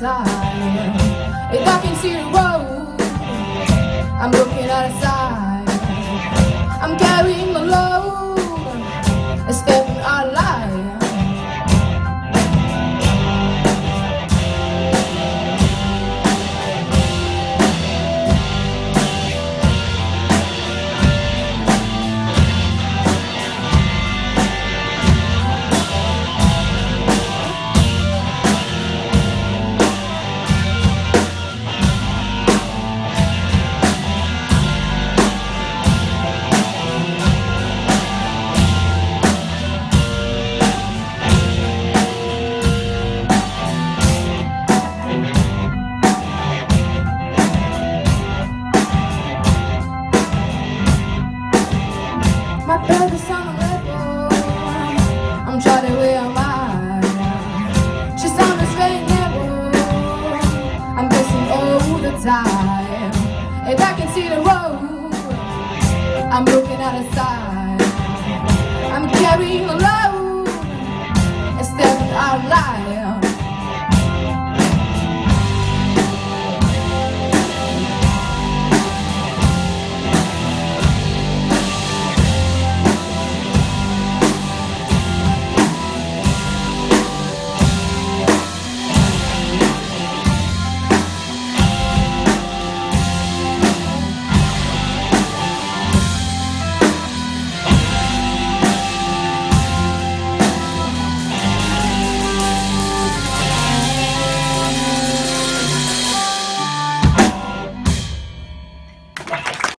time. If I can see the road, I'm looking She's on very level. I'm missing all the time. If I can see the road, I'm looking at the side. I'm carrying a load. It's stepping out life.